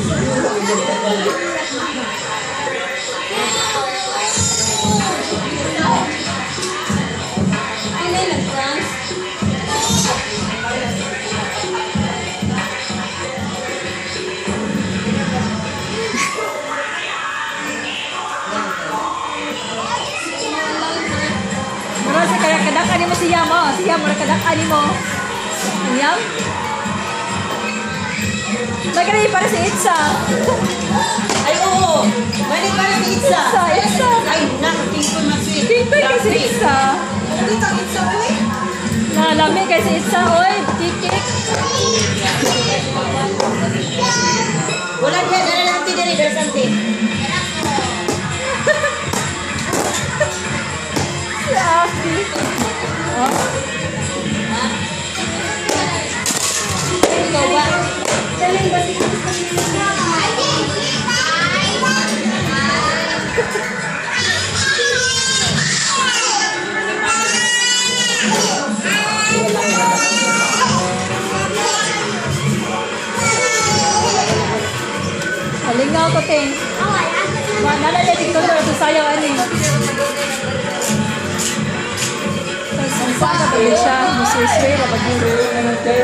Mura sa kaya kadakan ni mo siya mo. Siya mo kadakan Nagkari para si Itza. Ay, oo. Mali para sa itsa. Itza, Itza. Ay, nakakipon mag-sweet. Tipay kasi Itza. Dito, itsa, uy. Nalami kasi Itza. Oy, tikik. Wala niya, dala lang ti diri, dala santi. Si Aki. Oh. Halinga ko, tin. Ba, na din sa sayaw, ani. Ang sana ko din siya. Musiswe, rapaguro. nanti.